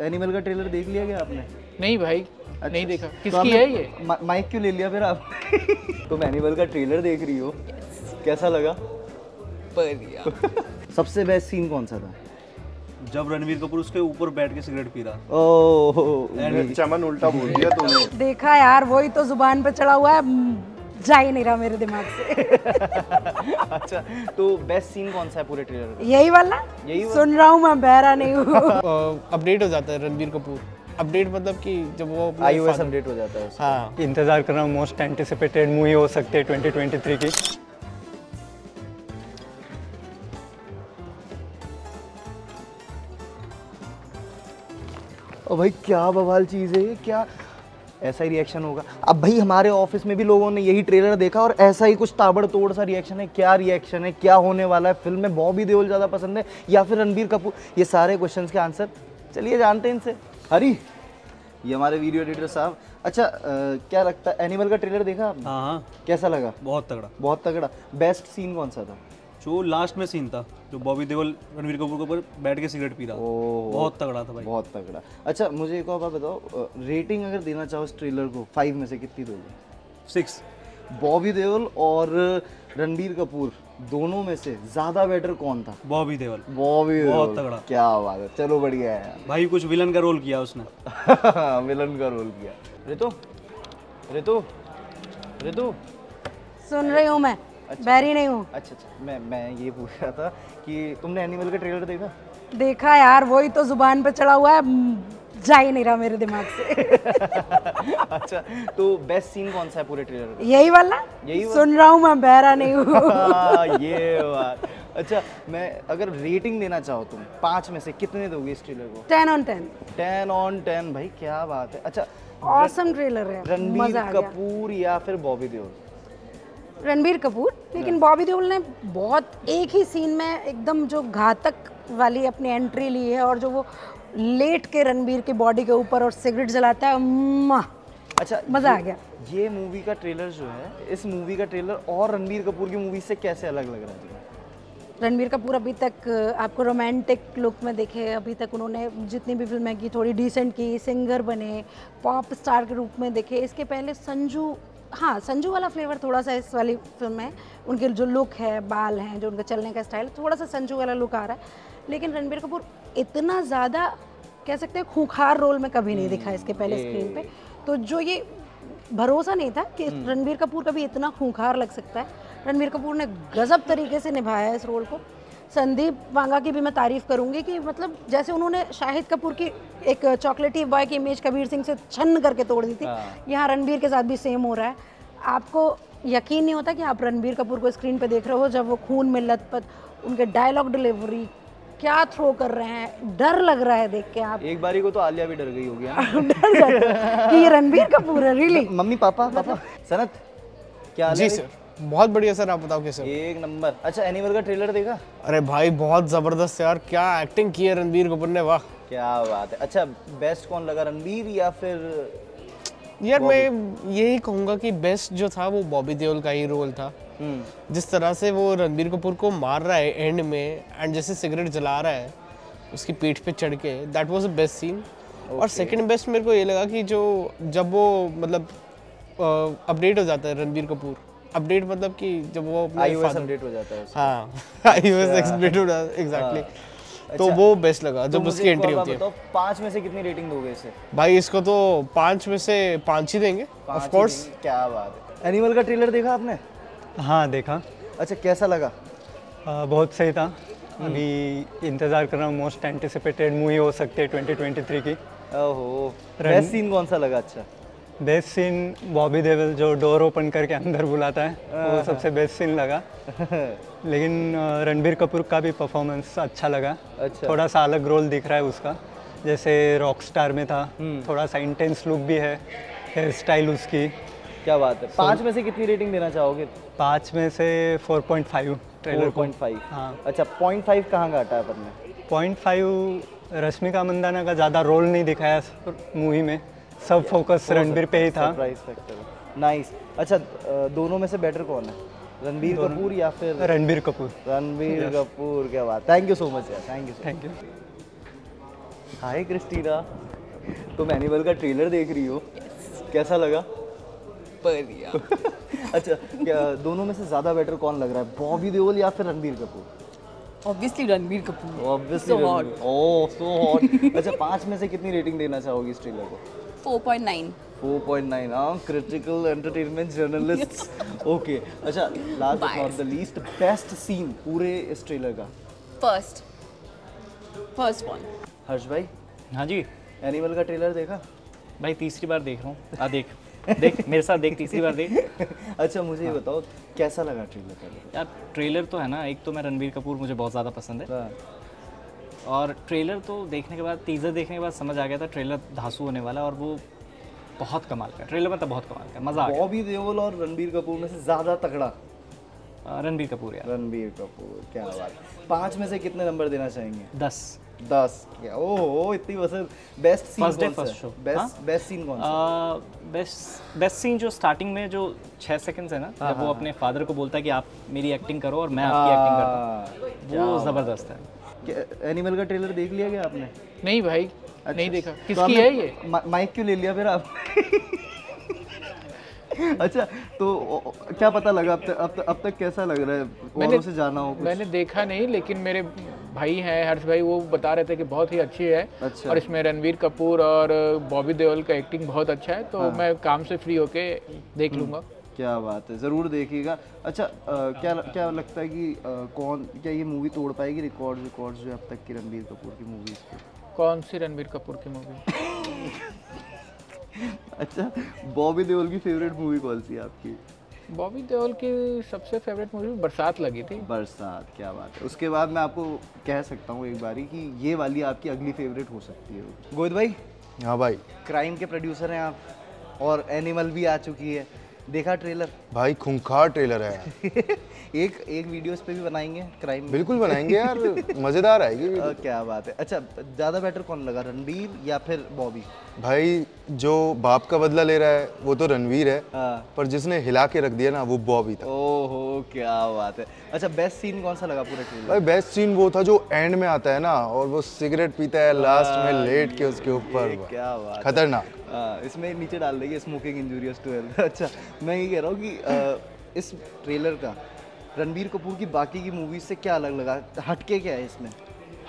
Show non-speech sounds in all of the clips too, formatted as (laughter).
Animal का trailer देख लिया क्या आपने? नहीं भाई अच्छा। नहीं देखा। तो किसकी आपने है ये? माइक क्यों ले लिया फिर आप? (laughs) तुम एनिमल का ट्रेलर देख रही हो। कैसा लगा? बढ़िया। (laughs) सबसे बेस्ट सीन कौन सा था? जब रणवीर कपूर उसके ऊपर बैठ के सिगरेट पी रहा। ओह चमन उल्टा बोल दिया तूने। देखा यार वही तो ज़ुबान पे चढ़ा हुआ है। जा ही नहीं रहा मेरे दिमाग से। अच्छा तो बेस्ट सीन कौन सा है पूरे ट्रेलर का यही वाला? यही वाला? सुन रहा हूँ मैं बहरा नहीं हूँ। (laughs) अपडेट हो जाता है रणबीर कपूर। अपडेट मतलब कि जब वो आईओएस अपडेट हो जाता है। हाँ। इंतज़ार कर रहा हूँ मोस्ट एंटिसिपेटेड मूवी हो सकती है 2023 की। ओ भाई क्या बवाल चीज़ है ये क्या ऐसा ही रिएक्शन होगा। अब भाई हमारे ऑफ़िस में भी लोगों ने यही ट्रेलर देखा और ऐसा ही कुछ ताबड़तोड़ सा रिएक्शन है। क्या रिएक्शन है? क्या होने वाला है? फ़िल्म में बॉबी देओल ज़्यादा पसंद है या फिर रणबीर कपूर? ये सारे क्वेश्चन के आंसर चलिए जानते हैं इनसे। हरी ये हमारे वीडियो एडिटर साहब। अच्छा अ, क्या लगता है? एनिमल का ट्रेलर देखा आपने? हाँ हाँ। कैसा लगा? बहुत तगड़ा। बहुत तगड़ा। बेस्ट सीन कौन सा था? जो लास्ट में सीन था जो बॉबी देओल रणवीर कपूर के ऊपर बैठ के सिगरेट पी रहा ओह। बहुत तगड़ा था भाई। बहुत तगड़ा। अच्छा मुझे एक और बात बताओ रेटिंग अगर देना चाहो इस ट्रेलर को फाइव में से कितनी दोगे? सिक्स बॉबी देओल और रणबीर कपूर दोनों में से ज़्यादा बेटर कौन था? बॉबी देवल बॉबी बहुत तगड़ा। क्या बात है चलो बढ़िया है भाई कुछ विलन का रोल किया उसने। (laughs) विलन का रोल किया। रितु रितु ऋतु सुन रही हूँ मैं। बहरी नहीं हूँ। अच्छा अच्छा। मैं मैं ये पूछ रहा था कि तुमने एनिमल का ट्रेलर देखा? देखा यार वही तो ज़ुबान पे चढ़ा हुआ है। जा ही नहीं रहा मेरे दिमाग से। (laughs) अच्छा तो बेस्ट सीन कौन सा है पूरे ट्रेलर का यही वाला? यही वाला? सुन रहा हूँ मैं बहरा नहीं हूँ। (laughs) ये बात। अच्छा मैं अगर रेटिंग देना चाहो तुम पाँच में से कितने दोगे इस ट्रेलर को? Ten on ten ten on ten भाई क्या बात है। अच्छा ऑसम ट्रेलर है रणबीर कपूर या फिर बॉबी देओल? रणबीर कपूर लेकिन बॉबी देओल ने बहुत एक ही सीन में एकदम जो घातक वाली अपनी एंट्री ली है और जो वो लेट के रणबीर की बॉडी के ऊपर और सिगरेट जलाता है! अच्छा मज़ा आ गया ये मूवी का ट्रेलर जो है इस मूवी का ट्रेलर और रणबीर कपूर की मूवी से कैसे अलग लग रहा है रणबीर कपूर अभी तक आपको रोमांटिक लुक में देखे अभी तक उन्होंने जितनी भी फ़िल्में की थोड़ी डिसेंट की सिंगर बने पॉप स्टार के रूप में देखे इसके पहले संजू हाँ संजू वाला फ्लेवर थोड़ा सा इस वाली फ़िल्म में उनके जो लुक है बाल हैं जो उनका चलने का स्टाइल थोड़ा सा संजू वाला लुक आ रहा है। लेकिन रणबीर कपूर इतना ज़्यादा कह सकते हैं खूंखार रोल में कभी नहीं दिखा इसके पहले स्क्रीन पे। तो जो ये भरोसा नहीं था कि रणबीर कपूर कभी इतना खूंखार लग सकता है रणबीर कपूर ने गजब तरीके से निभाया है इस रोल को। संदीप वांगा की भी मैं तारीफ़ करूँगी कि मतलब जैसे उन्होंने शाहिद कपूर की एक चॉकलेटी बॉय की इमेज कबीर सिंह से छन्न करके तोड़ दी थी। यहाँ रणबीर के साथ भी सेम हो रहा है। आपको यकीन नहीं होता कि आप रणबीर कपूर को स्क्रीन पे देख रहे हो जब वो खून में लथपथ उनके डायलॉग डिलीवरी क्या थ्रो कर रहे हैं? डर लग रहा है देख के आप। एक बारी को तो आलिया भी डर गई होगी (laughs) डर कि ये रणबीर कपूर है रियली मम्मी पापा पापा। सनत क्या जी सर बहुत बढ़िया सर आप बताओ कैसे एक नंबर। अच्छा एनिमल का ट्रेलर देखा? अरे भाई बहुत ज़बरदस्त यार क्या एक्टिंग की है रणबीर कपूर ने वाह। क्या बात है। अच्छा बेस्ट कौन लगा रणबीर या फिर यार मैं यही कहूँगा कि बेस्ट जो था वो बॉबी देओल का ही रोल था। हम्म। जिस तरह से वो रणबीर कपूर को मार रहा है एंड में एंड जैसे सिगरेट जला रहा है उसकी पीठ पे चढ़ के that was a best scene और सेकंड बेस्ट मेरे को ये लगा कि जो जब वो मतलब अपडेट हो जाता है रणबीर कपूर अपडेट मतलब कि जब वो आईओएस अपडेट हो जाता है। हाँ (laughs) आईओएस अपडेट हो जाता है (laughs) एग्जैक्टली तो अच्छा। वो बेस्ट लगा तो जब मुझे उसकी एंट्री होती है। बताओ पाँच में से कितनी रेटिंग दोगे इसे? भाई इसको तो पाँच में से पाँच ही देंगे ऑफ़ कोर्स क्या बात है। एनिमल का ट्रेलर देखा आपने? हाँ देखा। अच्छा कैसा लगा? आ, बहुत सही था। अभी इंतज़ार कर रहा हूँ मोस्ट एंटिसिपेटेड मूवी हो सकती है 2023 की। ओहो बेस्ट सीन कौन सा लगा अच्छा? बेस्ट सीन बॉबी देवल जो डोर ओपन करके अंदर बुलाता है वो सबसे बेस्ट सीन लगा। (laughs) लेकिन रणबीर कपूर का भी परफॉर्मेंस अच्छा लगा। अच्छा। थोड़ा सा अलग रोल दिख रहा है उसका। जैसे रॉक स्टार में था थोड़ा सा इंटेंस लुक भी है हेयर स्टाइल उसकी। क्या बात है। पाँच में से कितनी रेटिंग देना चाहोगे? पाँच में से four point five trailer point five हाँ। अच्छा पॉइंट फाइव कहाँ का हटा है अपन ने? पॉइंट फाइव रश्मिका मंदाना का ज़्यादा रोल नहीं दिखाया मूवी में। सब फोकस रणबीर पे ही था। सरप्राइज़ फैक्टर नाइस अच्छा दोनों में से बेटर कौन है? रणबीर कपूर या फिर रणबीर कपूर। रणबीर कपूर क्या बात। थैंक यू सो मच यार thank you thank you hi Christina तुम एनिमल का ट्रेलर देख रही हो? कैसा लगा? बढ़िया। (laughs) अच्छा क्या दोनों में से ज़्यादा बेटर कौन लग रहा है? बॉबी देओल या फिर Ranbir Kapoor? Obviously Ranbir Kapoor. Obviously. Oh so hot अच्छा पाँच में से कितनी रेटिंग देना चाहोगी इस ट्रेलर को? 4.9 4.9 हाँ क्रिटिकल एंटरटेनमेंट जर्नलिस्ट ओके अच्छा last but not the least best scene पूरे इस ट्रेलर का? फ़र्स्ट फ़र्स्ट वन हर्ष भाई? हाँ जी। एनिमल का ट्रेलर देखा? भाई तीसरी बार देख रहा हूँ। आ देख। देख मेरे साथ देख तीसरी बार देख। (laughs) अच्छा मुझे ये बताओ कैसा लगा ट्रेलर का? यार ट्रेलर तो है ना एक तो मैं रणबीर कपूर मुझे बहुत ज़्यादा पसंद है। हाँ, और ट्रेलर तो देखने के बाद टीज़र देखने के बाद समझ आ गया था ट्रेलर धांसू होने वाला और वो बहुत कमाल का है। ट्रेलर मतलब बहुत कमाल का मज़ा आ बॉबी देओल और रणबीर कपूर में से ज़्यादा तकड़ा अ, रणबीर कपूर यार। रणबीर कपूर क्या बात पाँच में से कितने नंबर देना चाहेंगे? दस। दस क्या? ओह इतनी पसंद बेस्ट सीन कौन first सा बेस्ट हाँ? बेस्ट सीन कौन सा बेस्ट बेस्ट सीन जो स्टार्टिंग में जो छः सेकंड्स है ना हाँ, जब वो अपने फादर को बोलता है कि आप मेरी एक्टिंग करो और मैं आपकी एक्टिंग करता हूँ वो ज़बरदस्त है। एनिमल का ट्रेलर देख लिया क्या आपने? नहीं भाई अच्छा, नहीं देखा। तो किसकी आपने है ये? माइक क्यों ले लिया फिर आप? (laughs) अच्छा तो क्या पता लगा अब तक अब तक, अब तक कैसा लग रहा है? औरों से जाना हो कुछ। मैंने देखा नहीं लेकिन मेरे भाई हैं हर्ष भाई वो बता रहे थे कि बहुत ही अच्छी है। अच्छा। और इसमें रणवीर कपूर और बॉबी देओल का एक्टिंग बहुत अच्छा है तो हाँ। तो मैं काम से फ्री होके देख हम्म। लूँगा। क्या बात है? ज़रूर देखिएगा। अच्छा अ, क्या क्या लगता है कि अ, कौन क्या ये मूवी तोड़ पाएगी रिकॉर्ड रिकॉर्ड्स जो अब तक की रणबीर कपूर की मूवीज़ के कौन सी रणबीर कपूर की मूवी (laughs) अच्छा बॉबी देओल की फेवरेट मूवी कौन सी है आपकी? बॉबी देओल की सबसे फेवरेट मूवी बरसात लगी थी। बरसात क्या बात है। उसके बाद मैं आपको कह सकता हूँ एक बारी कि ये वाली आपकी अगली फेवरेट हो सकती है। गोविंद भाई? हाँ भाई। क्राइम के प्रोड्यूसर हैं आप और एनिमल भी आ चुकी है। देखा ट्रेलर भाई खूंखार ट्रेलर है (laughs) एक एक वीडियो इस पे भी बनाएँगे क्राइम बिल्कुल बनाएँगे यार (laughs) मज़ेदार आएगी वीडियो। क्या बात है। अच्छा ज़्यादा बेटर कौन लगा रणबीर या फिर बॉबी? भाई जो बाप का बदला ले रहा है वो तो रणवीर है हाँ। पर जिसने हिला के रख दिया ना वो बॉबी था। ओहो क्या बात है। अच्छा बेस्ट सीन कौन सा लगा पूरे ट्रेलर भाई बेस्ट सीन वो था जो एंड में आता है ना और वो सिगरेट पीता है लास्ट में लेट के उसके ऊपर। क्या बात खतरनाक। इसमें नीचे डाल देंगे स्मोकिंग इंजूरियस टू हेल्थ अच्छा मैं ये कह रहा हूँ कि अ, इस ट्रेलर का रणबीर कपूर की बाकी की मूवीज़ से क्या अलग लगा? हटके क्या है इसमें?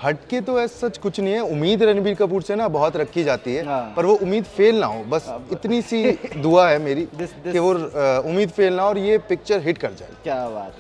हटके तो ऐसा सच कुछ नहीं है। उम्मीद रणबीर कपूर से ना बहुत रखी जाती है हाँ। पर वो उम्मीद फेल ना हो। बस हाँ। इतनी सी दुआ है मेरी (laughs) This- this- कि वो उम्मीद फेल ना हो और ये पिक्चर हिट कर जाए। क्या बात है।